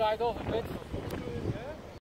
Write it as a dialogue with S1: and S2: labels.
S1: 街都很清楚。